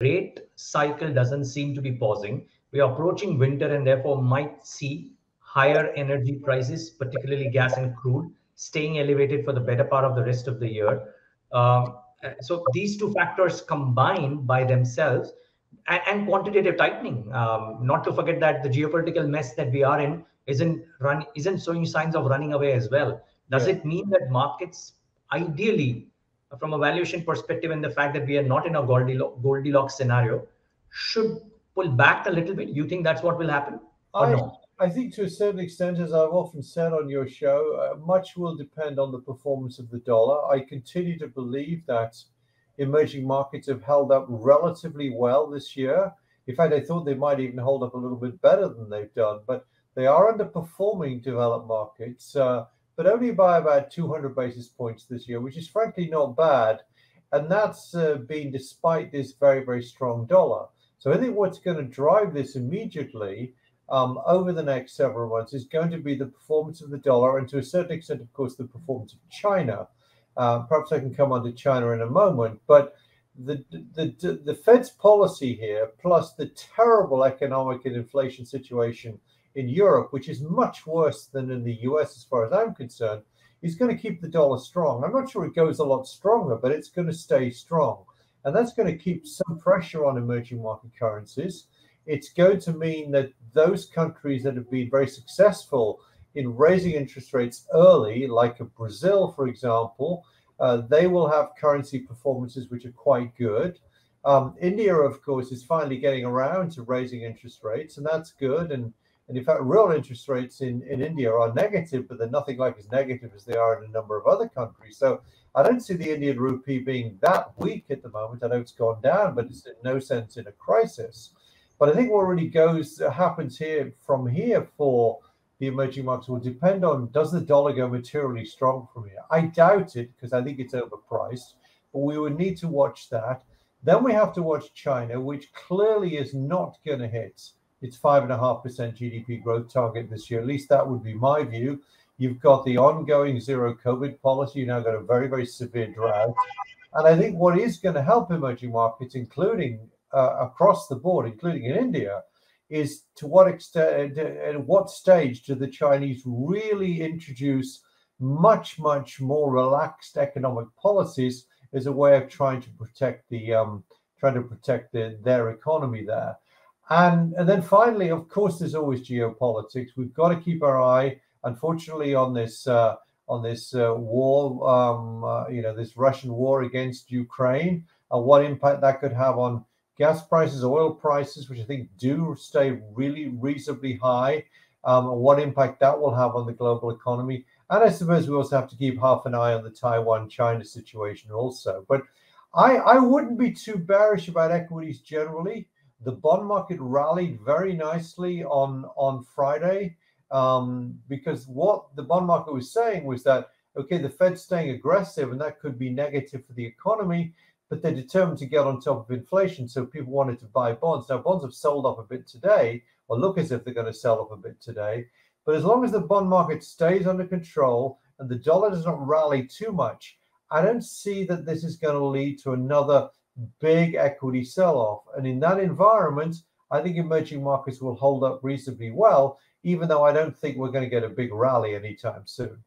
rate cycle doesn't seem to be pausing. We are approaching winter and therefore might see higher energy prices, particularly gas and crude, staying elevated for the better part of the rest of the year. Um, so these two factors combined by themselves and, and quantitative tightening. Um, not to forget that the geopolitical mess that we are in isn't run isn't showing signs of running away as well. Does yeah. it mean that markets ideally from a valuation perspective and the fact that we are not in a Goldilocks, Goldilocks scenario should pull back a little bit? You think that's what will happen or I, no? I think to a certain extent, as I've often said on your show, uh, much will depend on the performance of the dollar. I continue to believe that emerging markets have held up relatively well this year. In fact, I thought they might even hold up a little bit better than they've done, but they are underperforming developed markets. Uh, but only by about 200 basis points this year, which is frankly not bad. And that's uh, been despite this very, very strong dollar. So I think what's going to drive this immediately um, over the next several months is going to be the performance of the dollar and to a certain extent, of course, the performance of China. Uh, perhaps I can come on to China in a moment, but the, the, the, the Fed's policy here, plus the terrible economic and inflation situation in Europe, which is much worse than in the US as far as I'm concerned, is going to keep the dollar strong. I'm not sure it goes a lot stronger, but it's going to stay strong. And that's going to keep some pressure on emerging market currencies. It's going to mean that those countries that have been very successful in raising interest rates early, like Brazil, for example, uh, they will have currency performances which are quite good. Um, India, of course, is finally getting around to raising interest rates, and that's good. And and in fact, real interest rates in, in India are negative, but they're nothing like as negative as they are in a number of other countries. So I don't see the Indian rupee being that weak at the moment. I know it's gone down, but it's in no sense in a crisis. But I think what really goes happens here from here for the emerging markets will depend on does the dollar go materially strong from here? I doubt it because I think it's overpriced, but we would need to watch that. Then we have to watch China, which clearly is not going to hit its 5.5% GDP growth target this year. At least that would be my view. You've got the ongoing zero COVID policy. You've now got a very, very severe drought. And I think what is going to help emerging markets, including uh, across the board, including in India, is to what extent, at what stage do the Chinese really introduce much, much more relaxed economic policies as a way of trying to protect the um, trying to protect the, their economy there. And, and then finally, of course, there's always geopolitics. We've got to keep our eye, unfortunately, on this uh, on this uh, war, um, uh, you know, this Russian war against Ukraine, and what impact that could have on gas prices, oil prices, which I think do stay really reasonably high, um, and what impact that will have on the global economy. And I suppose we also have to keep half an eye on the Taiwan China situation also. But I, I wouldn't be too bearish about equities generally. The bond market rallied very nicely on on Friday um, because what the bond market was saying was that okay, the Fed's staying aggressive and that could be negative for the economy, but they're determined to get on top of inflation, so people wanted to buy bonds. Now bonds have sold off a bit today, or look as if they're going to sell off a bit today. But as long as the bond market stays under control and the dollar does not rally too much, I don't see that this is going to lead to another big equity sell off. And in that environment, I think emerging markets will hold up reasonably well, even though I don't think we're going to get a big rally anytime soon.